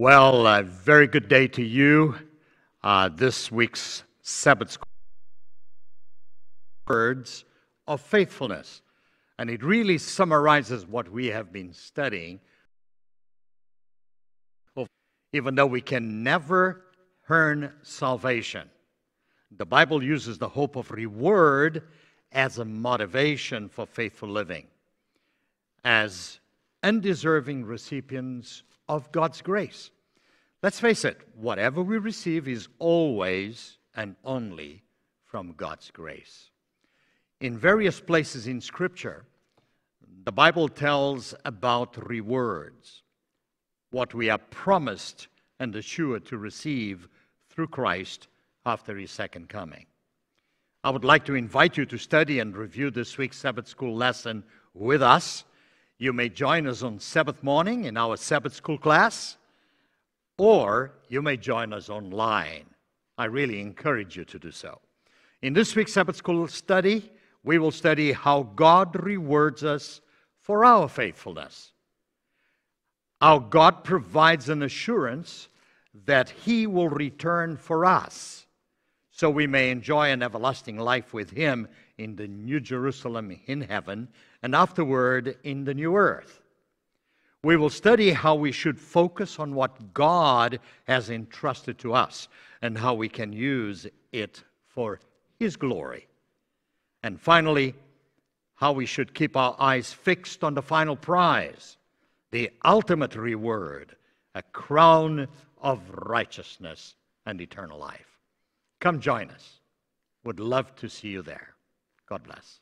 Well, a very good day to you. Uh, this week's Sabbath words of faithfulness. And it really summarizes what we have been studying. Even though we can never earn salvation, the Bible uses the hope of reward as a motivation for faithful living. As undeserving recipients of God's grace. Let's face it, whatever we receive is always and only from God's grace. In various places in Scripture, the Bible tells about rewards, what we are promised and assured to receive through Christ after his second coming. I would like to invite you to study and review this week's Sabbath School lesson with us. You may join us on Sabbath morning in our Sabbath school class, or you may join us online. I really encourage you to do so. In this week's Sabbath school study, we will study how God rewards us for our faithfulness, how God provides an assurance that He will return for us so we may enjoy an everlasting life with Him in the New Jerusalem in heaven and afterward in the new earth. We will study how we should focus on what God has entrusted to us and how we can use it for His glory. And finally, how we should keep our eyes fixed on the final prize, the ultimate reward, a crown of righteousness and eternal life. Come join us. Would love to see you there. God bless.